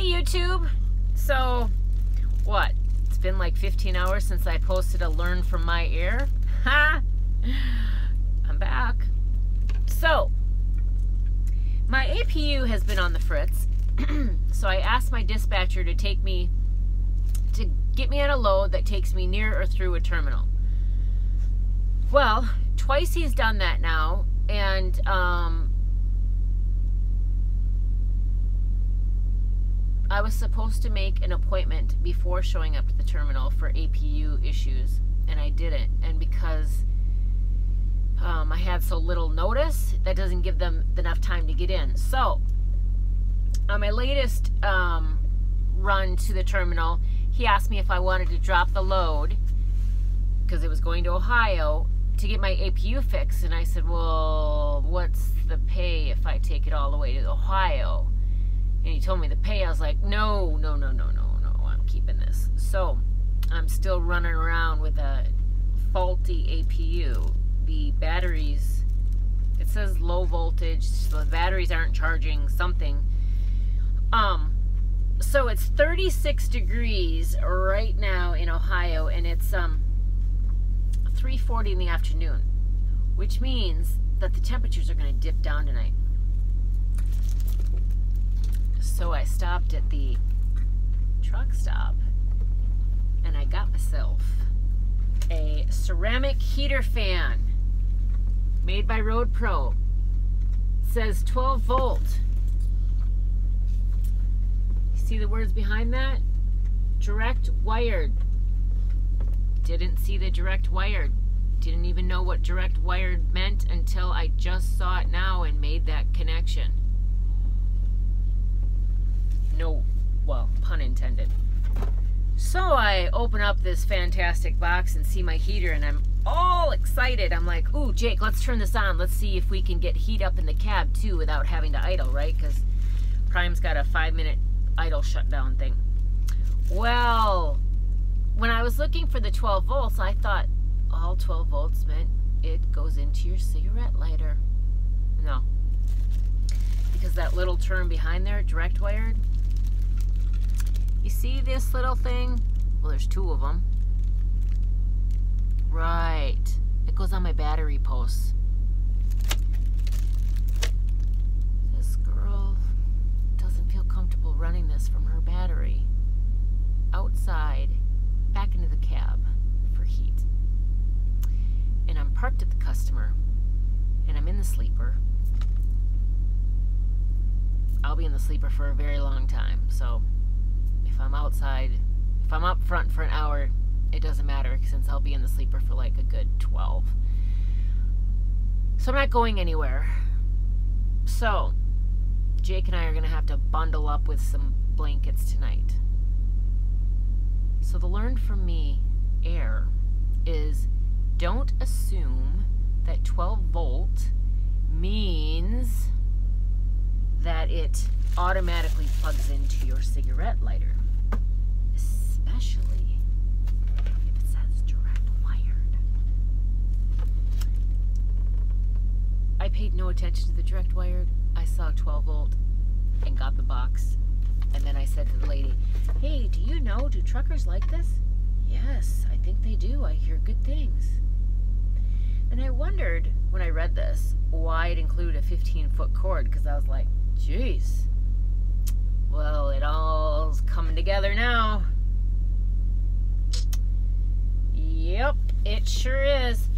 Hey YouTube! So, what? It's been like 15 hours since I posted a learn from my ear. Ha! I'm back. So, my APU has been on the fritz. so I asked my dispatcher to take me to get me on a load that takes me near or through a terminal. Well, twice he's done that now, and um, I was supposed to make an appointment before showing up to the terminal for APU issues, and I didn't. And because um, I had so little notice, that doesn't give them enough time to get in. So, on my latest um, run to the terminal, he asked me if I wanted to drop the load because it was going to Ohio to get my APU fixed. And I said, Well, what's the pay if I take it all the way to Ohio? And he told me the pay. I was like, no, no, no, no, no, no, I'm keeping this. So I'm still running around with a faulty APU. The batteries, it says low voltage, so the batteries aren't charging something. Um, so it's 36 degrees right now in Ohio, and it's um 3:40 in the afternoon, which means that the temperatures are going to dip down tonight. So I stopped at the truck stop and I got myself a ceramic heater fan made by Road Pro. It says 12 volt. You see the words behind that? Direct wired. Didn't see the direct wired. Didn't even know what direct wired meant until I just saw it now and made that connection no, well, pun intended. So I open up this fantastic box and see my heater, and I'm all excited. I'm like, ooh, Jake, let's turn this on. Let's see if we can get heat up in the cab too without having to idle, right? Because Prime's got a five minute idle shutdown thing. Well, when I was looking for the 12 volts, I thought all 12 volts meant it goes into your cigarette lighter. No. Because that little term behind there, direct wired, you see this little thing? Well, there's two of them. Right. It goes on my battery posts. This girl doesn't feel comfortable running this from her battery outside back into the cab for heat. And I'm parked at the customer and I'm in the sleeper. I'll be in the sleeper for a very long time, so if I'm outside, if I'm up front for an hour, it doesn't matter since I'll be in the sleeper for like a good 12. So I'm not going anywhere. So, Jake and I are going to have to bundle up with some blankets tonight. So, the learn from me air is don't assume that 12 volt means that it automatically plugs into your cigarette lighter especially if it says direct wired. I paid no attention to the direct wired. I saw 12 volt and got the box. And then I said to the lady, Hey, do you know, do truckers like this? Yes, I think they do. I hear good things. And I wondered when I read this why it included a 15 foot cord because I was like, geez. Well, it all's coming together now. It sure is.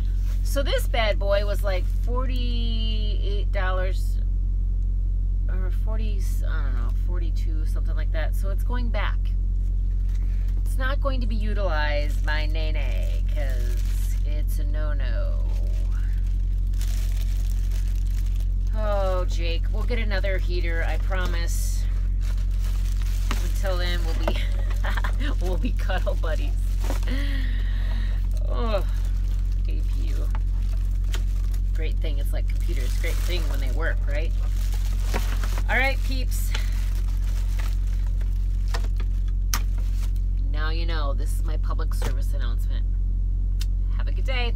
So this bad boy was like $48 or 40, I don't know, 42, something like that. So it's going back. It's not going to be utilized by NaeNae because it's a no-no. Oh, Jake, we'll get another heater, I promise. Until then, we'll be we'll be cuddle buddies. Oh, APU. Great thing. It's like computers. Great thing when they work, right? All right, peeps. Now you know. This is my public service announcement. Have a good day.